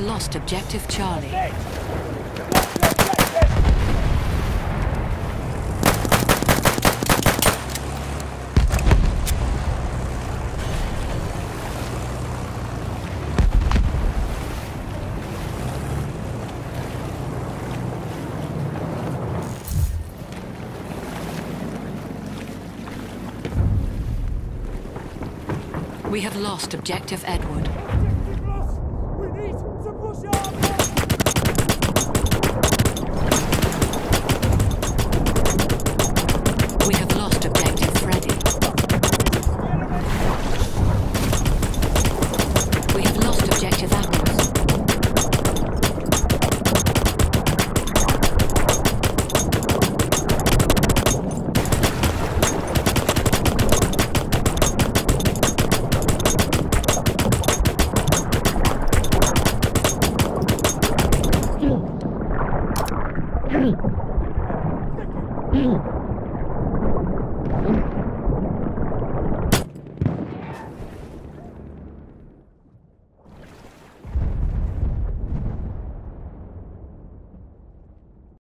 lost objective Charlie. We have lost objective Edward. Get